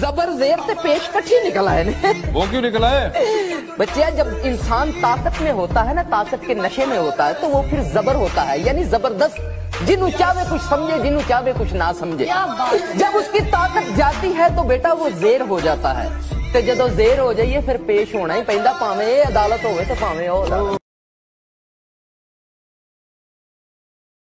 जबर जेर से पेश कठी निकला है ने। वो क्यों निकला है? बच्चिया जब इंसान ताकत में होता है ना ताकत के नशे में होता है तो वो फिर जबर होता है यानी ज़बरदस्त। जिन चाहे कुछ समझे जिन चाहे कुछ ना समझे। जब उसकी ताकत जाती है तो बेटा वो जेर हो जाता है। तो ਜਦੋਂ ਜ਼ੇਰ ਹੋ ਜਾਈਏ ਫਿਰ ਪੇਸ਼ ਹੋਣਾ ਹੀ ਪੈਂਦਾ ਭਾਵੇਂ ਇਹ ਅਦਾਲਤ ਹੋਵੇ ਤੇ